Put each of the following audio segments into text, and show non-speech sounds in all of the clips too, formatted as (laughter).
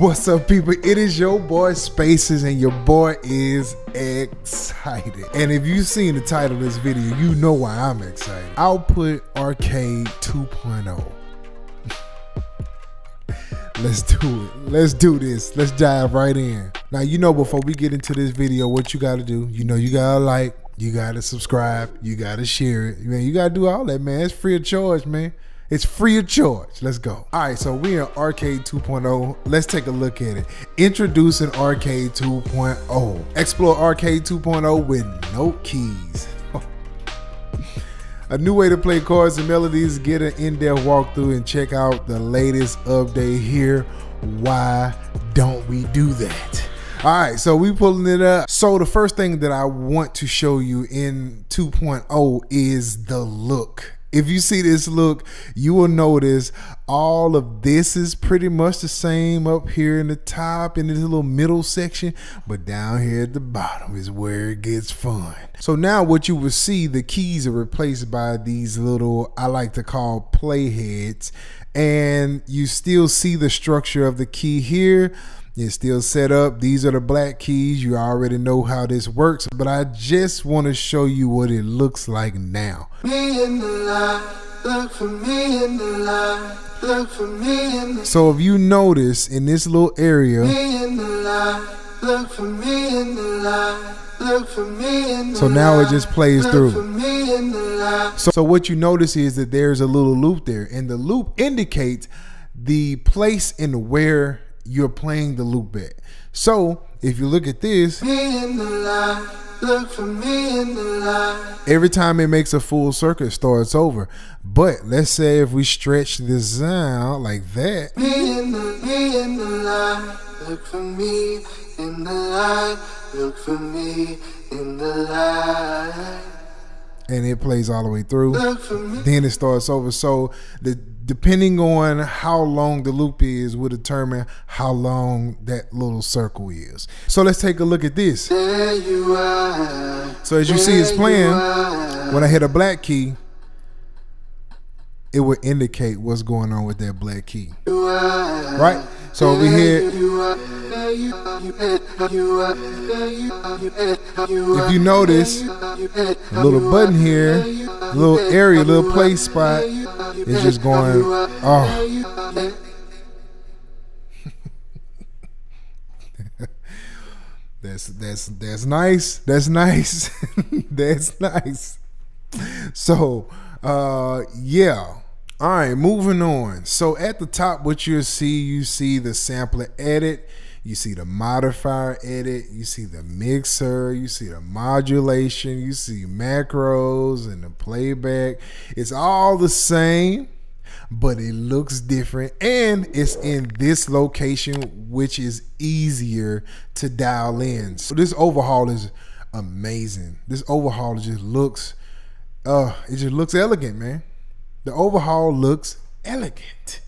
What's up, people? It is your boy Spasciz, and your boy is excited. And if you've seen the title of this video, you know why I'm excited. Output Arcade 2.0. (laughs) Let's do it. Let's do this. Let's dive right in. Now, you know, before we get into this video, what you got to do, you know, you got to like, you got to subscribe, you got to share it. Man, you got to do all that, man. It's free of charge, man. It's free of charge. Let's go. All right, so we're in Arcade 2.0. Let's take a look at it. Introducing Arcade 2.0. Explore Arcade 2.0 with no keys. (laughs) a new way to play chords and melodies. Get an in-depth walkthrough and check out the latest update here. Why don't we do that? All right, so we pulling it up. So the first thing that I want to show you in 2.0 is the look if you see this look, you will notice all of this is pretty much the same up here in the top in this little middle section, but down here at the bottom is where it gets fun. So now what you will see, the keys are replaced by these little, I like to call playheads, and you still see the structure of the key here it's still set up. These are the black keys. You already know how this works, but I just want to show you what it looks like now. So if you notice in this little area, me in the light, look for me in the light. so now it just plays through. So, so what you notice is that there's a little loop there, and the loop indicates the place and where you're playing the loop at. So if you look at this, look every time it makes a full circuit, it starts over. But let's say if we stretch this out like that. Look for me in the light. Look for me in the light. And it plays all the way through. Then it starts over. So the depending on how long the loop is will determine how long that little circle is. So let's take a look at this. So as you see it's playing, when I hit a black key, it will indicate what's going on with that black key. Right? So over here, if you notice, a little button here, a little area, a little place spot is just going, oh. (laughs) that's that's that's nice. That's nice. (laughs) that's nice. So, uh, yeah. All right, moving on. So at the top, what you'll see, you see the sampler edit, you see the modifier edit, you see the mixer, you see the modulation, you see macros and the playback. It's all the same, but it looks different and it's in this location, which is easier to dial in. So this overhaul is amazing. This overhaul just looks, uh, it just looks elegant, man. The overhaul looks elegant.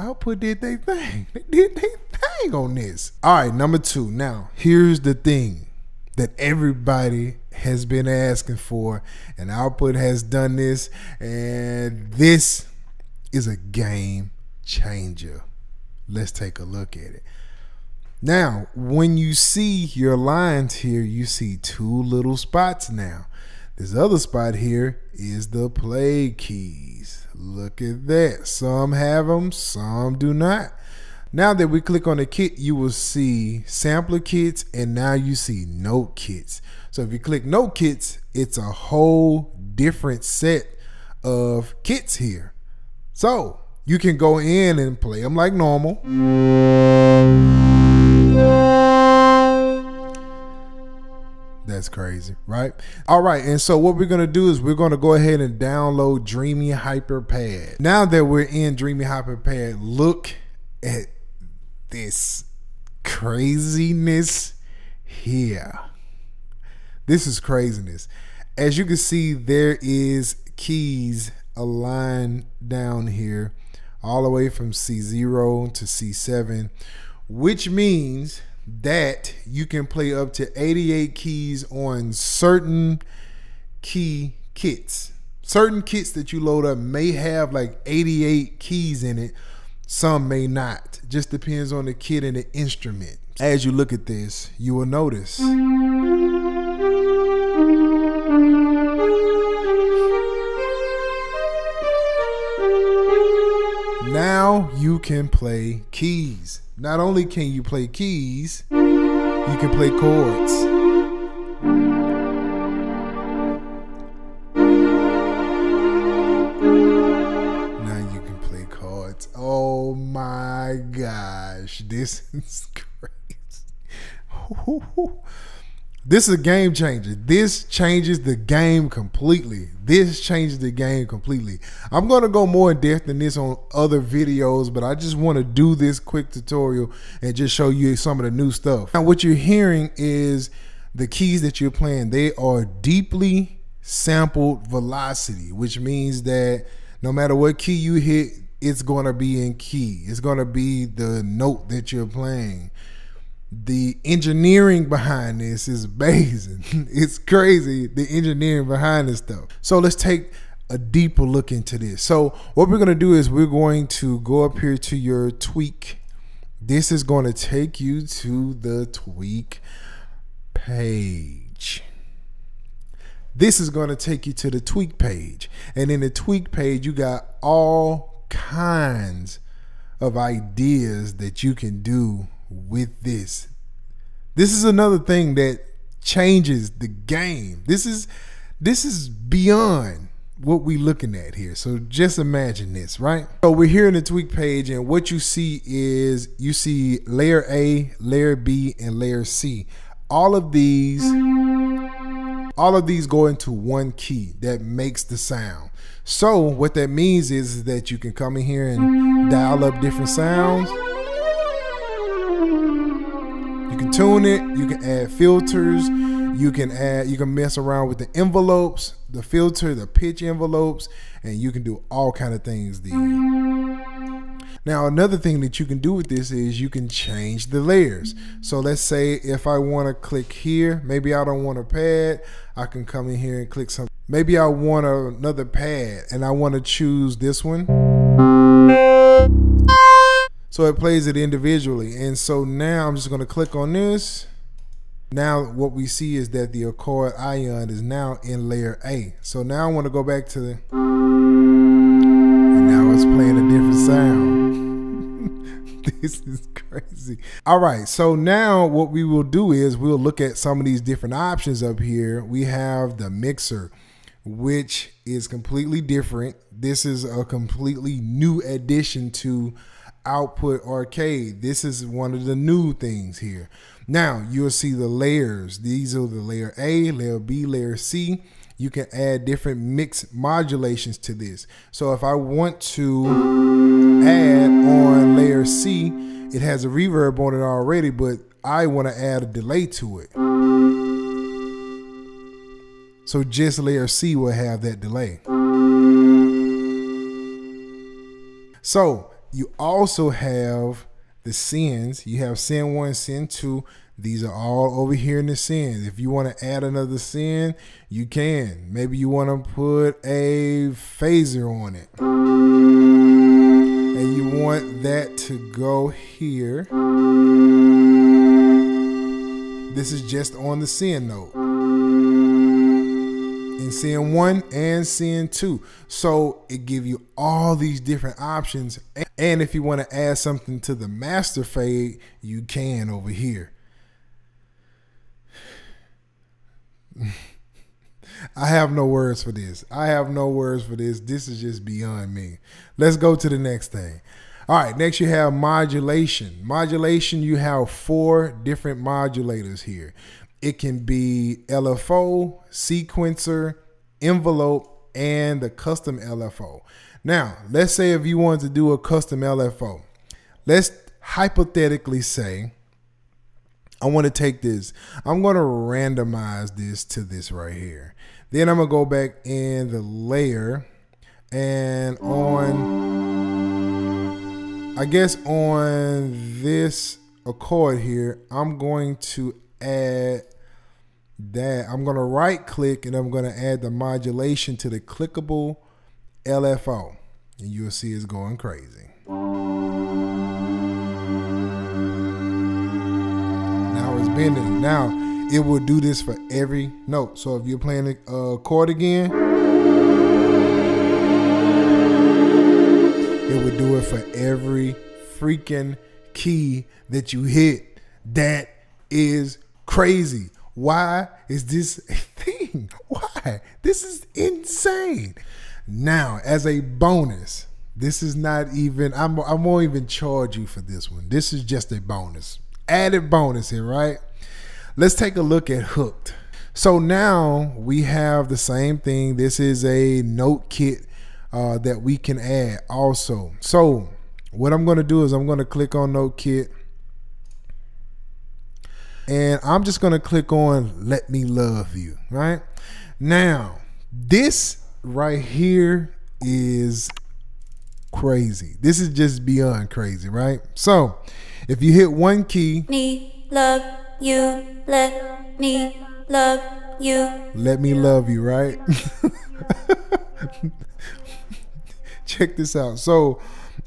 Output did they thing. They did they thing on this. All right, number two. Now, here's the thing that everybody has been asking for, and Output has done this, and this is a game changer. Let's take a look at it. Now, when you see your lines here, you see two little spots now. This other spot here is the play keys. Look at that. Some have them, some do not. Now that we click on the kit, you will see sampler kits and now you see note kits. So if you click note kits, it's a whole different set of kits here. So you can go in and play them like normal. That's crazy, right? All right, and so what we're gonna do is we're gonna go ahead and download Dreamy Hyper Pad. Now that we're in Dreamy Hyper Pad, look at this craziness here. This is craziness. As you can see, there is keys aligned down here all the way from C0 to C7, which means that you can play up to 88 keys on certain key kits. Certain kits that you load up may have like 88 keys in it. Some may not. Just depends on the kit and the instrument. As you look at this, you will notice. Now you can play keys. Not only can you play keys, you can play chords. Now you can play chords. Oh my gosh, this (laughs) is crazy. This is a game changer. This changes the game completely. This changes the game completely. I'm going to go more in depth than this on other videos, but I just want to do this quick tutorial and just show you some of the new stuff. Now, what you're hearing is the keys that you're playing. They are deeply sampled velocity, which means that no matter what key you hit, it's going to be in key. It's going to be the note that you're playing the engineering behind this is amazing. (laughs) it's crazy the engineering behind this stuff. So let's take a deeper look into this. So what we're going to do is we're going to go up here to your tweak. This is going to take you to the tweak page. This is going to take you to the tweak page. And in the tweak page, you got all kinds of ideas that you can do with this. This is another thing that changes the game. This is this is beyond what we looking at here. So just imagine this, right? So we're here in the tweak page and what you see is you see layer A, layer B, and layer C. All of these all of these go into one key that makes the sound. So what that means is that you can come in here and dial up different sounds tune it, you can add filters, you can add you can mess around with the envelopes, the filter, the pitch envelopes, and you can do all kind of things there. Now another thing that you can do with this is you can change the layers. So let's say if I want to click here, maybe I don't want a pad, I can come in here and click some. Maybe I want another pad and I want to choose this one. So it plays it individually. And so now I'm just going to click on this. Now what we see is that the Accordion is now in layer A. So now I want to go back to the, and now it's playing a different sound. (laughs) this is crazy. All right, so now what we will do is we'll look at some of these different options up here. We have the mixer, which is completely different. This is a completely new addition to output arcade. This is one of the new things here. Now you'll see the layers. These are the layer A, layer B, layer C. You can add different mix modulations to this. So if I want to add on layer C, it has a reverb on it already, but I want to add a delay to it. So just layer C will have that delay. So you also have the sins. You have sin one, sin two. These are all over here in the sends. If you want to add another sin, you can. Maybe you want to put a phaser on it. And you want that to go here. This is just on the sin note in sin one and sin two. So it give you all these different options. And if you want to add something to the master fade, you can over here. I have no words for this. I have no words for this. This is just beyond me. Let's go to the next thing. All right, next you have modulation. Modulation, you have four different modulators here. It can be LFO, sequencer, envelope, and the custom LFO. Now, let's say if you wanted to do a custom LFO, let's hypothetically say, I want to take this, I'm going to randomize this to this right here. Then I'm going to go back in the layer and on, I guess on this Accord here, I'm going to add that. I'm going to right click and I'm going to add the modulation to the clickable LFO, and you'll see it's going crazy. Now it's bending. Now it will do this for every note. So if you're playing a uh, chord again, it would do it for every freaking key that you hit. That is crazy. Why is this (laughs) a thing? Why? This is insane. Now, as a bonus, this is not even, I'm, I won't even charge you for this one. This is just a bonus. Added bonus here, right? Let's take a look at Hooked. So now we have the same thing. This is a note kit uh, that we can add also. So what I'm going to do is I'm going to click on Note Kit. And I'm just going to click on Let Me Love You, right? Now, this right here is crazy. This is just beyond crazy, right? So, if you hit one key, me love you, let me love you. Let me love you, right? (laughs) Check this out. So,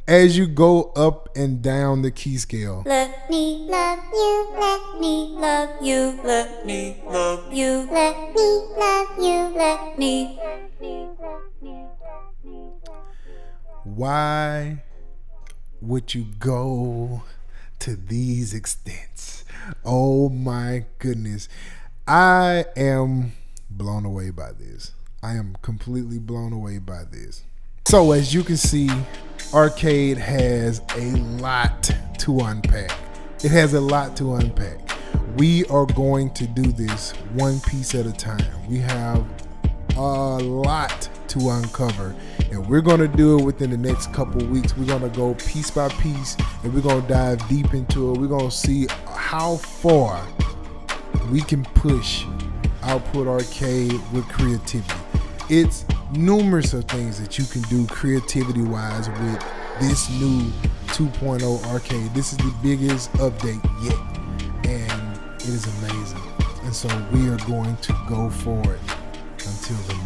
as you go up and down the key scale. Let me love you, let me love you, let me love you, let me love you, let me. Why would you go to these extents? Oh my goodness. I am blown away by this. I am completely blown away by this. So, as you can see, Arcade has a lot to unpack. It has a lot to unpack. We are going to do this one piece at a time. We have a lot to uncover, and we're going to do it within the next couple weeks. We're going to go piece by piece, and we're going to dive deep into it. We're going to see how far we can push Output Arcade with creativity. It's numerous of things that you can do creativity wise with this new 2.0 arcade. This is the biggest update yet, and it is amazing. And so we are going to go for it until the